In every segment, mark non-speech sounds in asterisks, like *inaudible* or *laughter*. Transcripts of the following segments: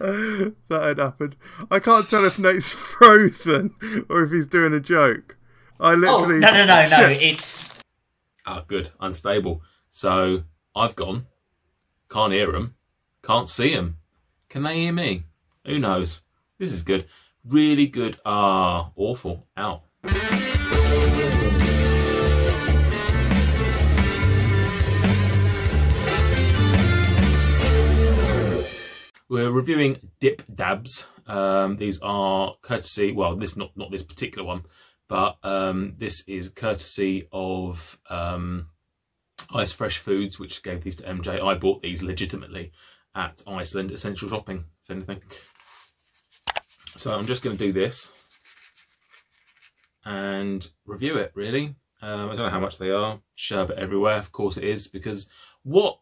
*laughs* that had happened. I can't tell if Nate's *laughs* frozen or if he's doing a joke. I literally. Oh literally. no no no no! *laughs* It's Ah, good. Unstable. So I've gone. Can't hear them. Can't see them. Can they hear me? Who knows? This is good. Really good. Ah, awful. Out. We're reviewing Dip Dabs. Um, these are courtesy. Well, this not not this particular one, but um, this is courtesy of um, IceFresh Foods, which gave these to MJ. I bought these legitimately at Iceland Essential Shopping, if anything. So I'm just going to do this and review it. Really, um, I don't know how much they are. Sherbet everywhere, of course it is, because what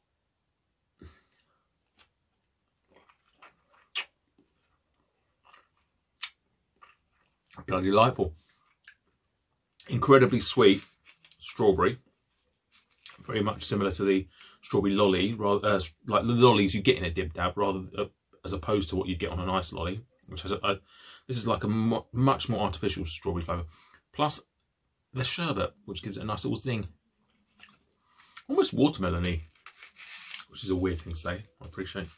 bloody delightful. Incredibly sweet strawberry, very much similar to the strawberry lolly, rather uh, like the lollies you get in a Dip Dab, rather uh, as opposed to what you get on an ice lolly. Which has a, a, this is like a mu much more artificial strawberry flavour, plus the sherbet, which gives it a nice little zing, almost watermelony, which is a weird thing to say. I appreciate.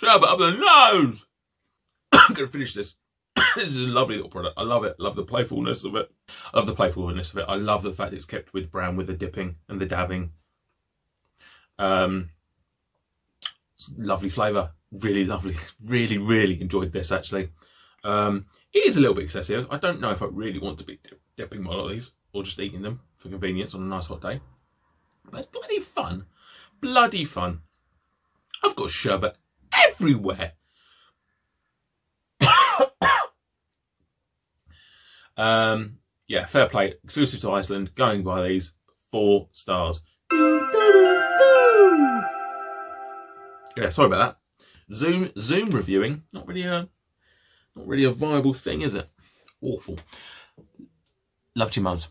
Sherbet up the nose. *coughs* I'm going to finish this. *coughs* this is a lovely little product. I love it. Love the playfulness of it. I love the playfulness of it. I love the fact it's kept with brown with the dipping and the dabbing. Um, lovely flavour. Really lovely. *laughs* Really, really enjoyed this actually. Um, it is a little bit excessive. I don't know if I really want to be dip- dipping my lollies or just eating them for convenience on a nice hot day. But it's bloody fun. Bloody fun. I've got sherbet everywhere. um, yeah, fair play. Exclusive to Iceland. Going by these four stars. Yeah, sorry about that. Zoom Zoom reviewing. Not really a not really a viable thing, is it? Awful. Love to your mums.